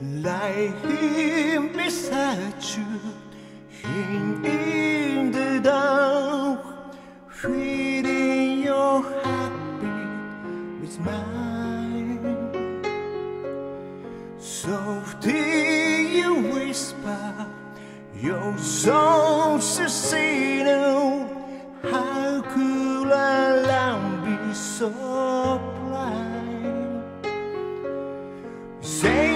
Like him beside you, him in the dark, feeding your heartbeat with mine. Softly you whisper, your soul's a sinner. How could a lamb be so blind? Say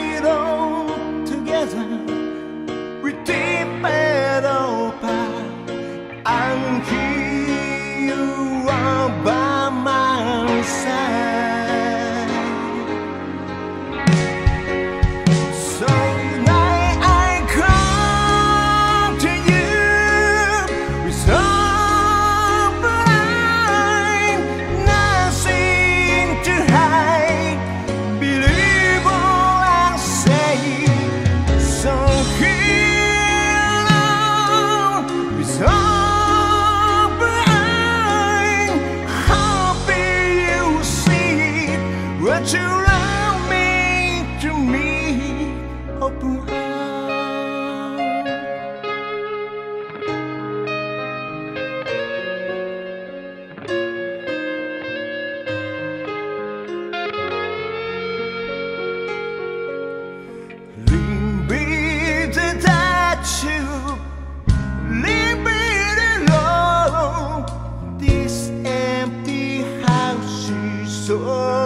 Oh.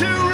to